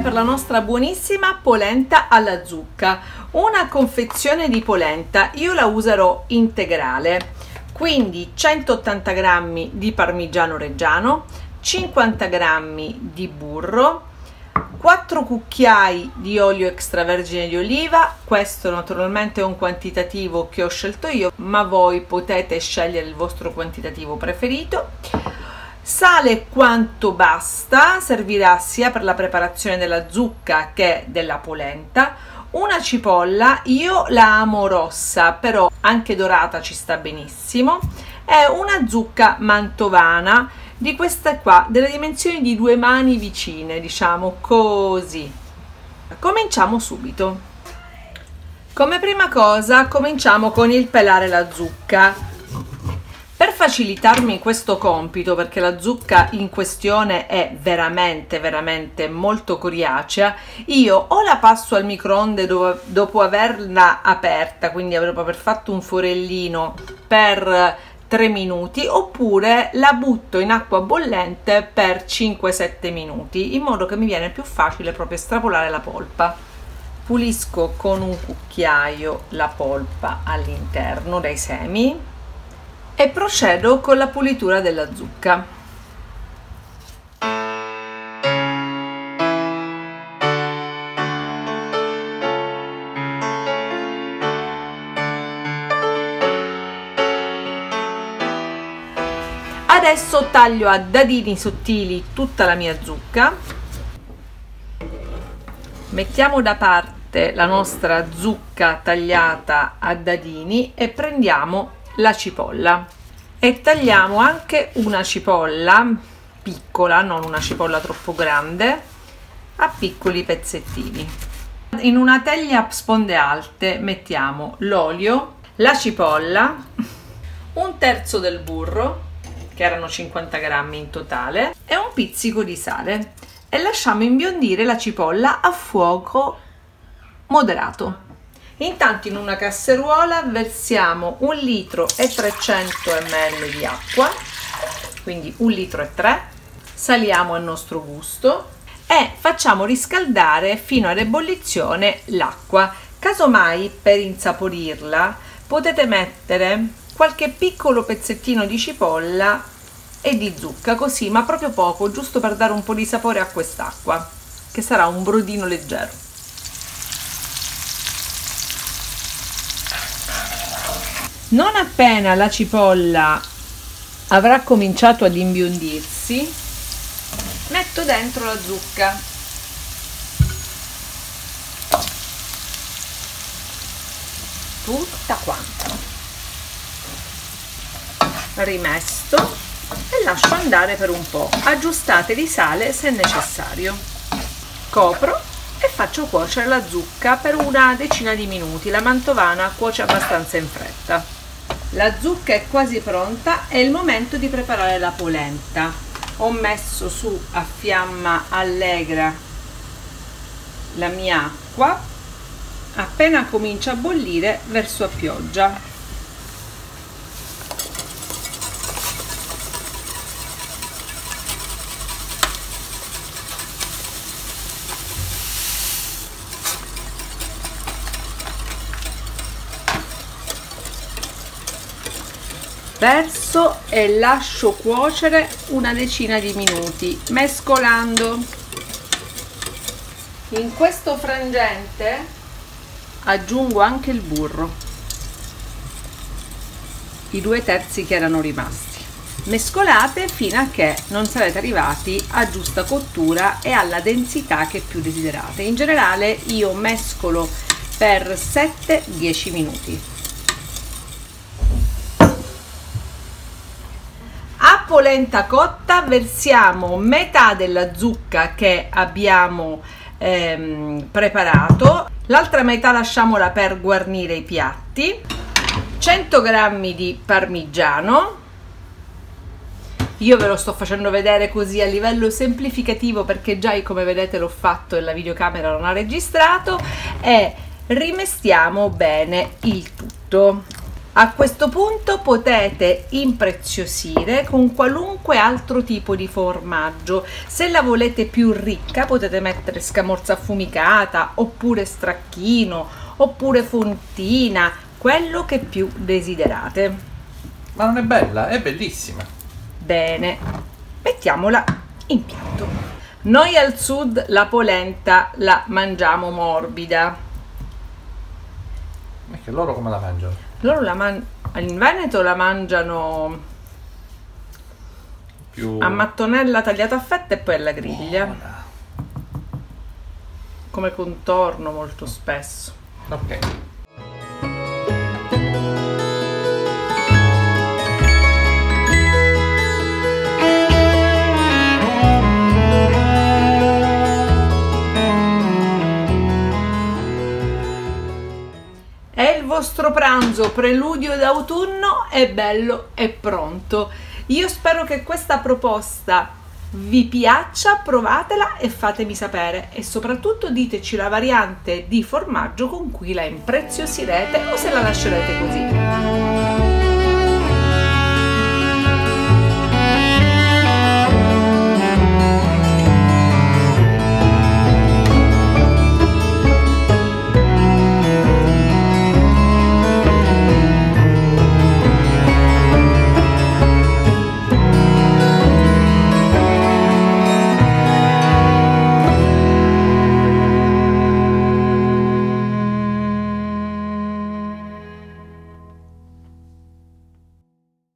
per la nostra buonissima polenta alla zucca. Una confezione di polenta, io la userò integrale, quindi 180 g di parmigiano reggiano, 50 g di burro, 4 cucchiai di olio extravergine di oliva, questo naturalmente è un quantitativo che ho scelto io, ma voi potete scegliere il vostro quantitativo preferito. Sale quanto basta, servirà sia per la preparazione della zucca che della polenta. Una cipolla, io la amo rossa, però anche dorata ci sta benissimo. È una zucca mantovana di questa qua delle dimensioni di due mani vicine diciamo così cominciamo subito come prima cosa cominciamo con il pelare la zucca facilitarmi questo compito perché la zucca in questione è veramente veramente molto coriacea io o la passo al microonde dopo, dopo averla aperta quindi dopo aver fatto un forellino per 3 minuti oppure la butto in acqua bollente per 5-7 minuti in modo che mi viene più facile proprio estrapolare la polpa. Pulisco con un cucchiaio la polpa all'interno dei semi e procedo con la pulitura della zucca. Adesso taglio a dadini sottili tutta la mia zucca. Mettiamo da parte la nostra zucca tagliata a dadini e prendiamo la cipolla. E tagliamo anche una cipolla piccola non una cipolla troppo grande a piccoli pezzettini. In una teglia a sponde alte mettiamo l'olio la cipolla un terzo del burro che erano 50 grammi in totale, e un pizzico di sale. E lasciamo imbiondire la cipolla a fuoco moderato. Intanto in una casseruola versiamo un litro e 300 ml di acqua, quindi un litro e 3, saliamo al nostro gusto e facciamo riscaldare fino ad ebollizione l'acqua. Casomai per insaporirla potete mettere qualche piccolo pezzettino di cipolla e di zucca così ma proprio poco giusto per dare un po' di sapore a quest'acqua che sarà un brodino leggero non appena la cipolla avrà cominciato ad imbiondirsi metto dentro la zucca tutta quanta rimesto e lascio andare per un po'. Aggiustate di sale se necessario. Copro e faccio cuocere la zucca per una decina di minuti. La mantovana cuoce abbastanza in fretta. La zucca è quasi pronta, è il momento di preparare la polenta. Ho messo su a fiamma allegra la mia acqua. Appena comincia a bollire verso a pioggia verso e lascio cuocere una decina di minuti mescolando. In questo frangente aggiungo anche il burro i due terzi che erano rimasti. Mescolate fino a che non sarete arrivati a giusta cottura e alla densità che più desiderate. In generale io mescolo per 7-10 minuti polenta cotta versiamo metà della zucca che abbiamo ehm, preparato. L'altra metà lasciamola per guarnire i piatti. 100 g di parmigiano. Io ve lo sto facendo vedere così a livello semplificativo perché già come vedete l'ho fatto e la videocamera non ha registrato. E rimestiamo bene il tutto A questo punto potete impreziosire con qualunque altro tipo di formaggio. Se la volete più ricca potete mettere scamorza affumicata oppure stracchino oppure fontina, quello che più desiderate. Ma non è bella? È bellissima. Bene, mettiamola in piatto. Noi al sud la polenta la mangiamo morbida. Ma che loro come la mangiano? Loro la man- in Veneto la mangiano Più... a mattonella tagliata a fette e poi alla griglia, Buona. come contorno molto spesso. Ok. Vostro pranzo preludio d'autunno è bello e pronto. Io spero che questa proposta vi piaccia, provatela e fatemi sapere e soprattutto diteci la variante di formaggio con cui la impreziosirete o se la lascerete così.